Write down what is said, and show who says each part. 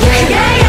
Speaker 1: yeah.